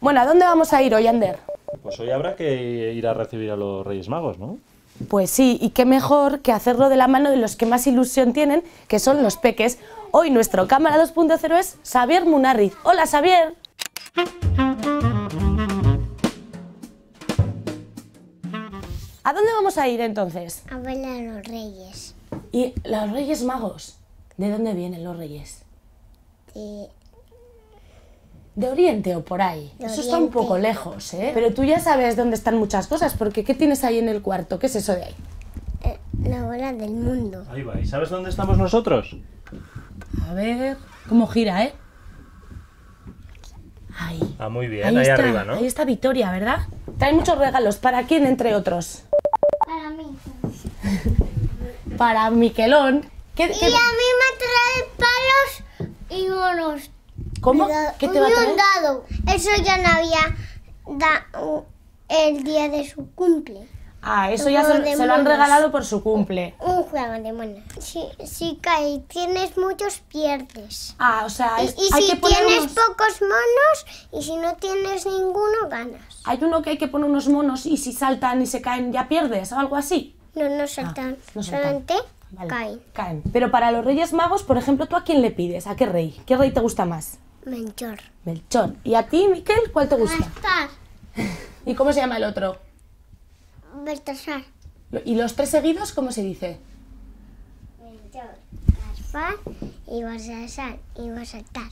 Bueno, ¿a dónde vamos a ir hoy, Ander? Pues hoy habrá que ir a recibir a los Reyes Magos, ¿no? Pues sí, y qué mejor que hacerlo de la mano de los que más ilusión tienen, que son los peques. Hoy nuestro cámara 2.0 es Xavier Munarriz. Hola, Xavier. ¿A dónde vamos a ir entonces? A ver a los reyes. ¿Y los Reyes Magos? ¿De dónde vienen los Reyes? De- ¿De Oriente o por ahí? De eso está un poco lejos, ¿eh? Pero tú ya sabes dónde están muchas cosas, porque ¿qué tienes ahí en el cuarto? ¿Qué es eso de ahí? eh, la bola del mundo. Ahí va. ¿Y sabes dónde estamos nosotros? A ver... ¿Cómo gira, eh? Ahí. Ah, muy bien, ahí, está, arriba, ¿no? Ahí está Victoria, ¿verdad? Trae muchos regalos. ¿Para quién, entre otros? Para mí. Para Miquelón. ¿Qué, Y qué- a mí me trae palos y monos. ¿Cómo? ¿Qué te va a y un traer? dado. Eso ya no había da- el día de su cumple. Ah, eso ya se, se lo han regalado por su cumple. Un juego de monos. Si, si cae, tienes muchos, pierdes. Ah, o sea, Y, es- y hay si que poner tienes unos- pocos monos y si no tienes ninguno, ganas. Hay uno que hay que poner unos monos y si saltan y se caen ya pierdes o algo así. No, no saltan. Ah, no saltan. Solamente Vale, caen. Caen. Pero para los Reyes Magos, por ejemplo, ¿tú a quién le pides? ¿A qué rey? ¿Qué rey te gusta más? Menchor. Melchor. ¿Y a ti, Miquel, cuál te gusta? Baltasar. ¿Y cómo se llama el otro? Baltasar. ¿Y los tres seguidos cómo se dice? Menchor. Gaspar y Baltasar. Y va a saltar.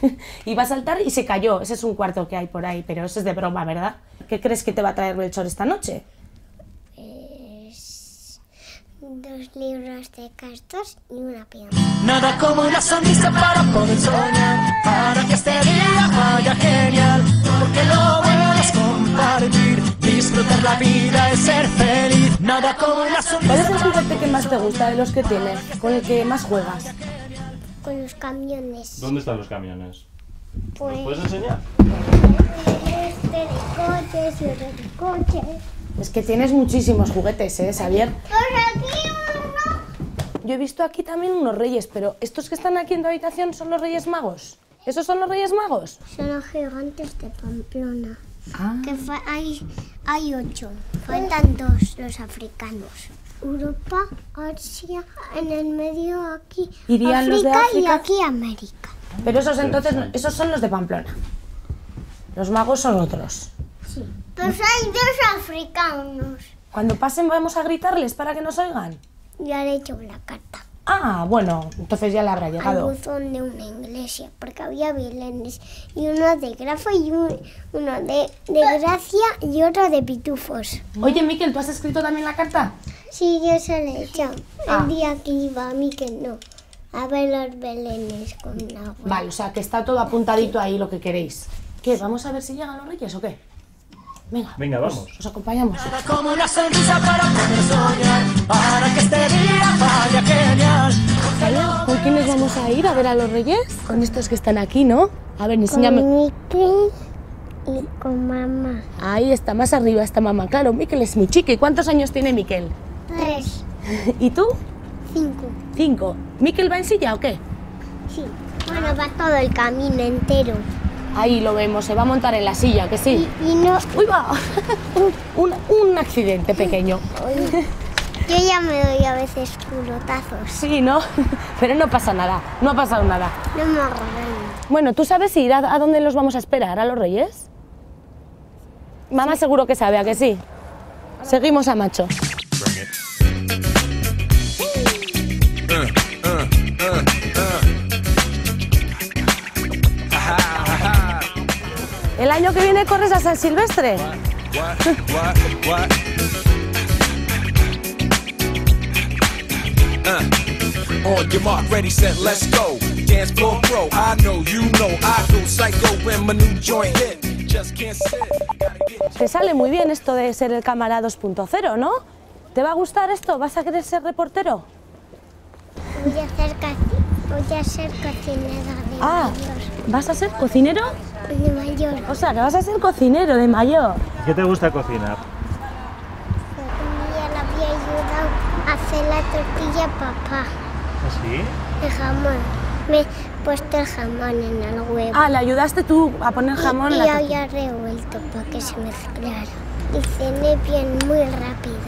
Iba a saltar y se cayó. Ese es un cuarto que hay por ahí, pero eso es de broma, ¿verdad? ¿Qué crees que te va a traer Melchor esta noche? Dos libros de cartas y una piedra. Nada como una sonrisa para poder soñar, para que este día vaya genial, porque lo bueno es compartir, disfrutar la vida es ser feliz. Nada como una ¿Cuál sonrisa. es el juguete que más te gusta de los que tienes? ¿Con el que más juegas? Con los camiones. ¿Dónde están los camiones? Pues ¿Puedes enseñar? este de coches y otro de coches. Es que tienes muchísimos juguetes, ¿eh, Xavier? Pues aquí uno. Yo he visto aquí también unos reyes, pero ¿estos que están aquí en tu habitación son los reyes magos? ¿Esos son los reyes magos? Son los gigantes de Pamplona. Ah. Que hay, hay ocho. Faltan dos, los africanos. Europa, Asia, en el medio aquí ¿Irían los de y África? aquí América. Pero esos entonces, no- esos son los de Pamplona. Los magos son otros. Sí. Pues hay dos africanos. Cuando pasen vamos a gritarles para que nos oigan. Ya le he hecho la carta. Ah, bueno, entonces ya le habrá Al llegado. buzón de una iglesia, porque había vilenes. Y uno de grafo y un- uno de, de gracia y otro de pitufos. Oye, Miquel, ¿tú has escrito también la carta? Sí, yo se lo he hecho. Ah. El día que iba que no. A ver los belenes con agua. Vale, o sea que está todo apuntadito ahí lo que queréis. ¿Qué? ¿Vamos a ver si llegan los reyes o qué? Venga, Venga, pues, vamos. os acompañamos. Nada como una sonrisa para poder soñar, para que este día vaya genial. ¿Con quiénes vamos a ir a ver a los reyes? Con estos que están aquí, ¿no? A ver, enséñame. Con Mickey y con mamá. Ahí está, más arriba está mamá. Claro, Miquel es muy chico. ¿Y cuántos años tiene Miquel? Tres, ¿Y tú? cinco. Cinco. ¿Miquel va en silla o qué? Sí. Bueno, va todo el camino entero. Ahí lo vemos, se va a montar en la silla, que sí. Y, y no. ¡Uy, va! un, un accidente pequeño. Yo ya me doy a veces culotazos. Sí, ¿no? Pero no pasa nada, no ha pasado nada. No me hago daño. Bueno, ¿tú sabes ir a, a dónde los vamos a esperar? ¿A los reyes? Mamá seguro que sabe, ¿a que sí? Seguimos a Macho. ¿El año que viene corres a San Silvestre? On your mark, ready, set, let's go. Dance floor pro. I know, you know, I go psycho when my new joint hit. Just can't sit. Gotta get Te sale muy bien esto de ser el cámara 2.0, ¿no? ¿Te va a gustar esto? ¿Vas a querer ser reportero? Voy a ser, voy a ser cocinera de Ah. ¿vas a ser cocinero? De mayor. O sea, que vas a ser cocinero de mayor. ¿Qué te gusta cocinar? Un día le había ayudado a hacer la tortilla a papá ¿Así? de jamón. me he puesto el jamón en el huevo. Ah, le ayudaste tú a poner jamón en y la tortilla. había revuelto para que se mezclara. Y cené bien muy rápido.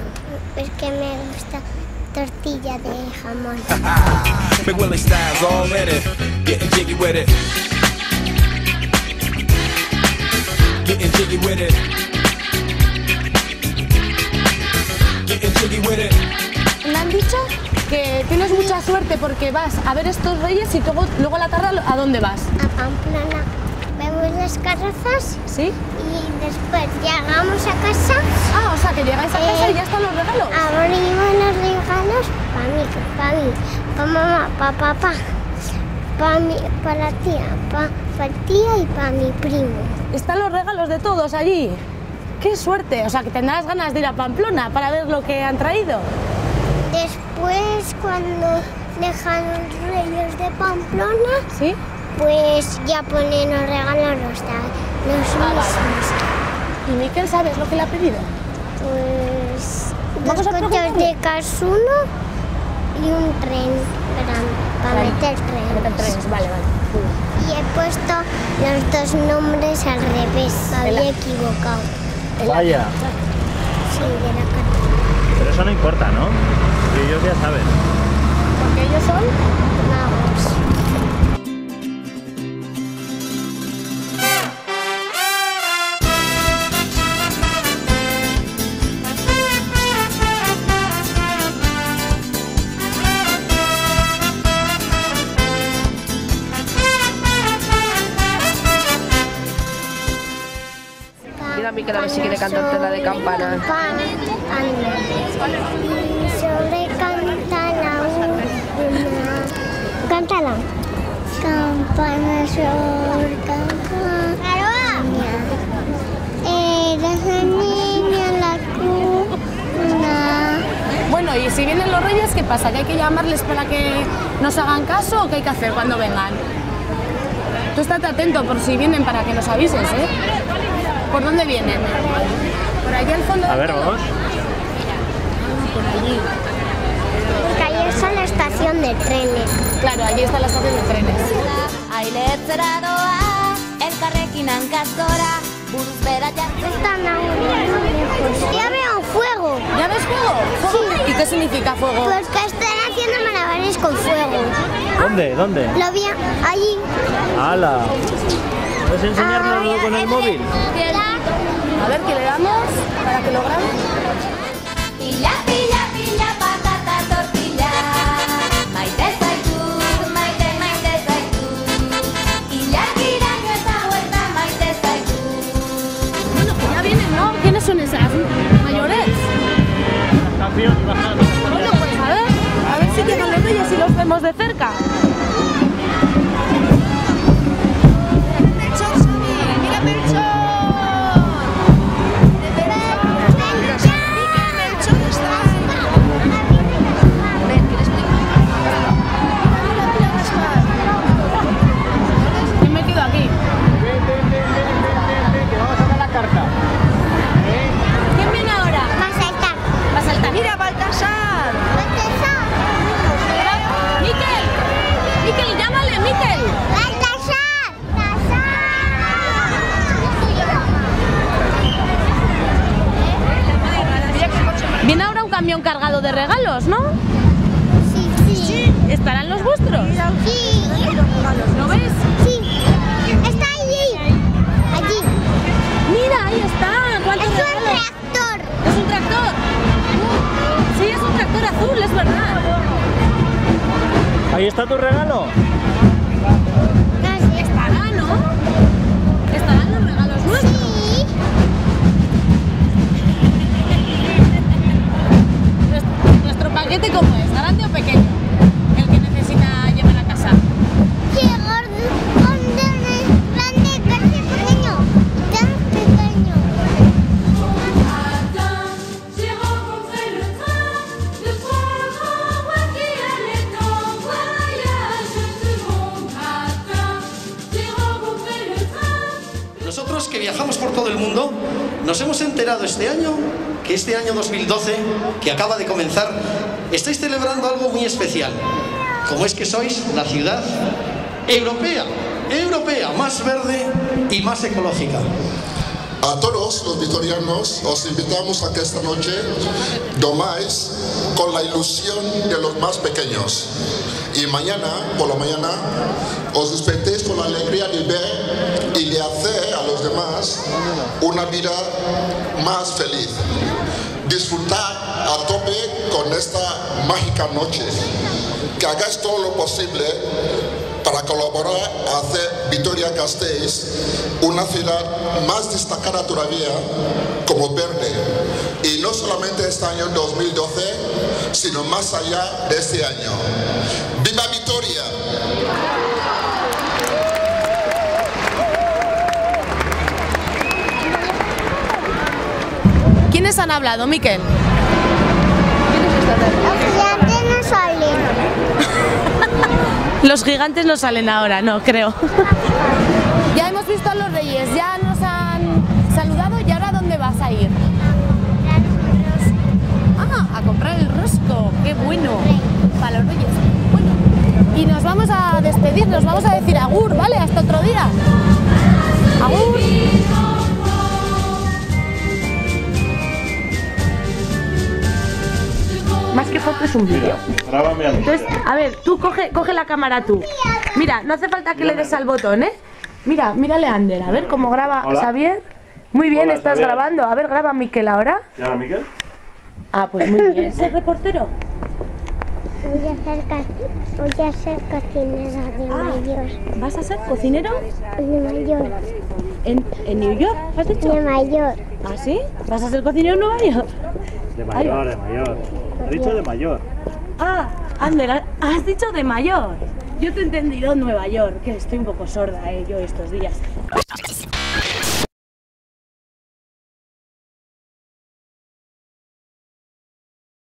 Es que me gusta tortilla de jamón. jiggy with it. Getting jiggy with it. Getting jiggy with it. Me han dicho que tienes mucha suerte porque vas a ver estos reyes y luego, luego a la tarde ¿a dónde vas? A Pamplona vemos las carrozas ¿Sí? y después llegamos a casa, Ah, o sea que llegáis a casa Eh, y ya están los regalos. abrimos los regalos para mí, para mí, para mamá, para papá, para mí, para la tía, para tía y para mi primo. Están los regalos de todos allí. ¡Qué suerte! O sea que tendrás ganas de ir a Pamplona para ver lo que han traído. Después cuando dejan los reyes de Pamplona, ¿Sí? pues ya ponen los regalos los, los Ah, vale. mismos. ¿Y Miquel sabes lo que le ha pedido? Pues Vamos dos a coches de casuno y un tren para Vale. meter Meter trenes. vale, vale. Y he puesto los dos nombres al revés, me había la- equivocado. Vaya, Sí, de la carta. pero eso no importa, ¿no? Que ellos ya saben. Porque ellos son... Mira a Miquel a ver si quiere cantarte la de campana. Y sobre canta la una. Cántala. Campana sobre campana. Eres la niña en la cuna. Bueno, y si vienen los reyes, ¿qué pasa? ¿Que hay que llamarles para que nos hagan caso o qué hay que hacer cuando vengan? Tú estate atento por si vienen para que nos avises, ¿eh? ¿Por dónde vienen? ¿Por allí al fondo? A ver, todo? vamos. Que ahí está la estación de trenes. Claro, allí está la estación de trenes. Están aún lejos. Ya veo fuego. ¿Ya ves fuego? ¿Fuego? ¿Y qué significa fuego? Pues que están haciendo malabares con fuego. ¿Dónde? ¿Dónde? Lo vi allí. ¡Hala! ¿Puedes enseñárnoslo con el móvil? A ver, ¿qué le damos para que lo grabe? De regalos, ¿no? Sí, sí. ¿Estarán los vuestros? Sí. ¿Lo ves? Sí. Está allí. Allí. Mira, ahí está. ¿Cuántos Es un regalos? tractor. ¿Es un tractor? Sí, es un tractor azul, es verdad. Ahí está tu regalo. Paquete, ¿cómo es? ¿Grande o pequeño? Año que este año 2012, que acaba de comenzar, estáis celebrando algo muy especial. como es que sois la ciudad europea, europea, más verde y más ecológica. A todos los vitorianos os invitamos a que esta noche domáis con la ilusión de los más pequeños. Y mañana, por la mañana, os despertéis con la alegría de ver y de hacer a los demás una vida más feliz. Disfrutar a tope con esta mágica noche. Que hagáis todo lo posible para colaborar a hacer Vitoria-Gasteiz una ciudad más destacada todavía como verde. Y no solamente este año 2012, sino más allá de este año. ¡Viva Vitoria! Han hablado, Miquel? Los gigantes no salen. Los gigantes no salen ahora, no, creo. ya hemos visto a los reyes, ya nos han saludado y ahora ¿dónde vas a ir? Ah, a comprar el rosco, qué bueno. Para los reyes. Bueno, y nos vamos a despedir, nos vamos a decir agur, ¿vale? Hasta otro día. Agur. Más que foto es un vídeo. Grábame a mí. Entonces, a ver, tú coge, coge la cámara tú. Mira, no hace falta que le des al botón, ¿eh? Mira, mírale a Ander, a ver cómo graba Hola. Xavier. Muy bien, Hola, estás Xavier. grabando. A ver, graba Miquel ahora. ¿Ya, Miguel? Ah, pues muy bien. ¿Es el reportero? Voy a ser, voy a ser cocinera de mayor. ¿Vas a ser cocinero De mayor. en, en New York? ¿Has dicho? De mayor. ¿Ah, sí? ¿Vas a ser cocinero en Nueva York? De mayor, de mayor. Ha dicho de mayor. Ah, Ander, ha- has dicho de mayor. Yo te he entendido Nueva York, que estoy un poco sorda, ¿eh? Yo estos días.